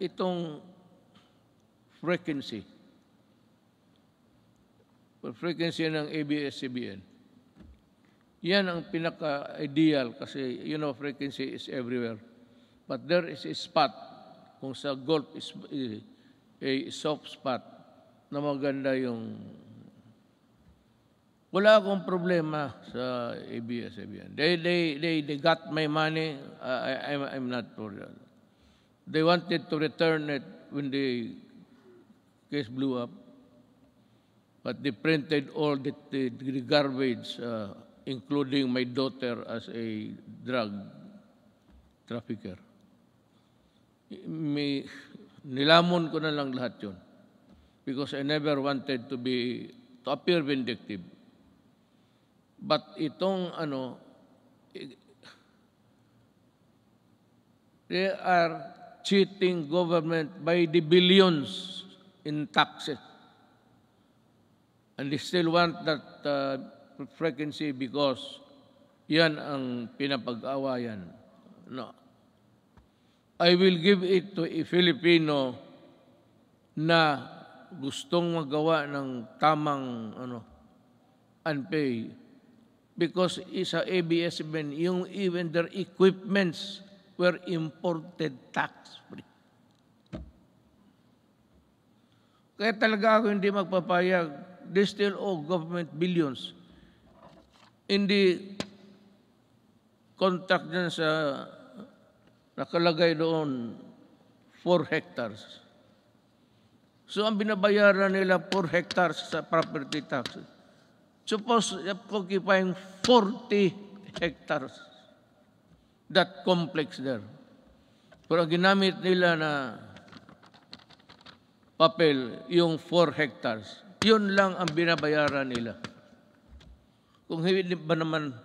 Itong frequency, frequency ng ABS-CBN, yan ang pinaka-ideal kasi, you know, frequency is everywhere. But there is a spot, kung sa Gulf is eh, a soft spot, na maganda yung... Wala akong problema sa ABS-CBN. They, they, they, they got my money, I, I'm, I'm not for. They wanted to return it when the case blew up. But they printed all the, the, the garbage, uh, including my daughter as a drug trafficker. May, nilamon ko na lang lahat yun. Because I never wanted to be, to appear vindictive. But itong ano, they are cheating government by the billions in taxes. And they still want that uh, frequency because yan ang pinapag-awayan. No. I will give it to a Filipino na gustong magawa ng tamang ano unpay because isa ABS-CBN yung even their equipments were imported tax free. Kaya talaga ako hindi magpapayag. They still owe government billions. Hindi contract dyan sa nakalagay doon 4 hectares. So ang binabayaran nila 4 hectares sa property tax. Suppose occupying 40 hectares. That complex there. Pero ginamit nila na papel, yung 4 hectares, yun lang ang binabayaran nila. Kung hindi ba naman,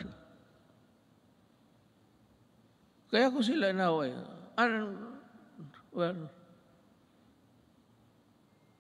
kaya ko sila inaway. Ano, well,